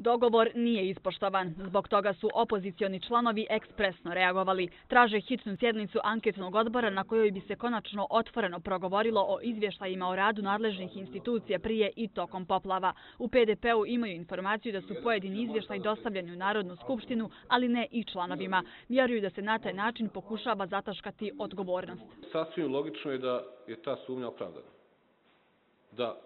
Dogovor nije ispoštovan. Zbog toga su opozicioni članovi ekspresno reagovali. Traže hitnu sjednicu anketnog odbora na kojoj bi se konačno otvoreno progovorilo o izvještajima o radu nadležnih institucija prije i tokom poplava. U PDP-u imaju informaciju da su pojedini izvještaj dostavljeni u Narodnu skupštinu, ali ne i članovima. Vjeruju da se na taj način pokušava zataškati odgovornost. Sasvim logično je da je ta sumnja opravdana. Da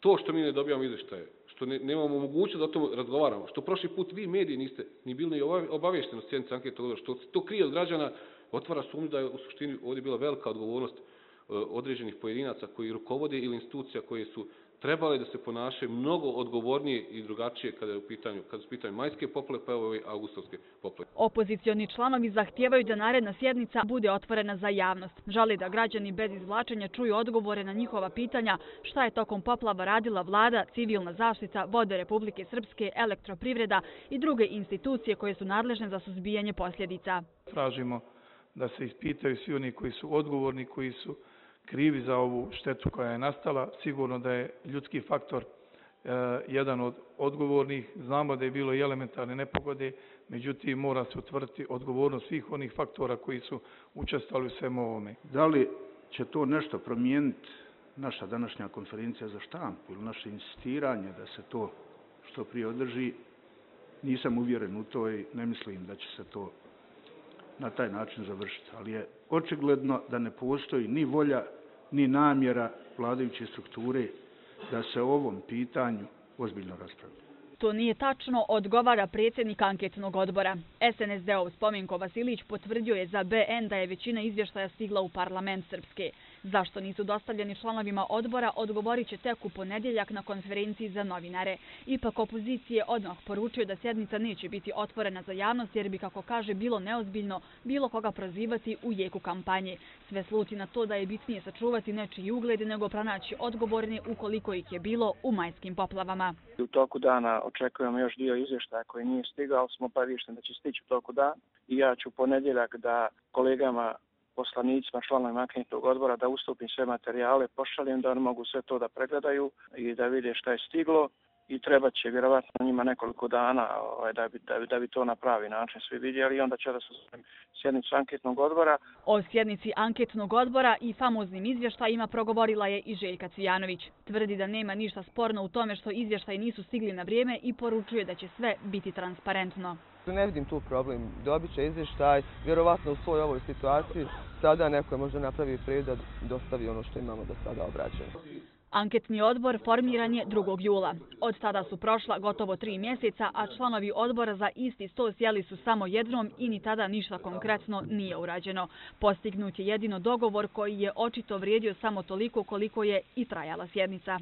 to što mi ne dobijamo izvještaje, što ne, nemamo mogućnost da o tom razgovaramo, što prošli put vi mediji niste ni bili ni obavješteni o sjednici anketa što to krije od građana, otvara sumnju da je u suštini ovdje bila velika odgovornost e, određenih pojedinaca koji rukovode ili institucija koje su trebale da se ponašaju mnogo odgovornije i drugačije kada je u pitanju, kada su pitanju majske poplave pa evo i augustovske poplave. Opozicioni članovi zahtijevaju da naredna sjednica bude otvorena za javnost. Žali da građani bez izvlačenja čuju odgovore na njihova pitanja šta je tokom poplava radila vlada, civilna zaštita, vode Republike Srpske, elektroprivreda i druge institucije koje su nadležne za suzbijanje posljedica. Tražimo da se ispitaju svi oni koji su odgovorni, koji su krivi za ovu štetu koja je nastala. Sigurno da je ljudski faktor e, jedan od odgovornih. Znamo da je bilo i elementarne nepogode, međutim mora se utvrditi odgovornost svih onih faktora koji su učestvali u svemu ovome. Da li će to nešto promijeniti naša današnja konferencija za štampu ili naše insistiranje da se to što prije održi, nisam uvjeren u to i ne mislim da će se to na taj način završiti. Ali je očigledno da ne postoji ni volja, ni namjera vladajuće strukture da se o ovom pitanju ozbiljno raspravlja. To nije tačno, odgovara predsjednik anketnog odbora. SNSD-ov Spominko Vasilić potvrdio je za BN da je većina izvještaja stigla u parlament Srpske. Zašto nisu dostavljeni članovima odbora, odgovorit će tek u ponedjeljak na konferenciji za novinare. Ipak opozicije odmah poručuje da sjednica neće biti otvorena za javnost jer bi, kako kaže, bilo neozbiljno bilo koga prozivati u jeku kampanje. Sve sluti na to da je bitnije sačuvati nečiji ugled nego pronaći odgovorne ukoliko ih je bilo u majskim poplavama. U toku dana očekujemo još dio izvještaja koji nije stigao, smo pa višten da će stići u toku dana i ja ću ponedjeljak da kolegama poslanicima, članovima anketnog odbora da ustupim sve materijale, pošaljem da oni mogu sve to da pregledaju i da vide šta je stiglo i treba će vjerovatno njima nekoliko dana ovaj, da, bi, da, bi, da bi to na pravi način svi vidjeli i onda će da se sjednicu anketnog odbora. O sjednici anketnog odbora i famoznim izvještajima progovorila je i Željka Cijanović. Tvrdi da nema ništa sporno u tome što izvještaji nisu stigli na vrijeme i poručuje da će sve biti transparentno. Ne vidim tu problem. Dobit će izvještaj, vjerovatno u svoj ovoj situaciji. Sada neko je možda napravi prije da dostavi ono što imamo do sada obraćeno. Anketni odbor formiran je 2. jula. Od tada su prošla gotovo tri mjeseca, a članovi odbora za isti sto sjeli su samo jednom i ni tada ništa konkretno nije urađeno. Postignut je jedino dogovor koji je očito vrijedio samo toliko koliko je i trajala sjednica.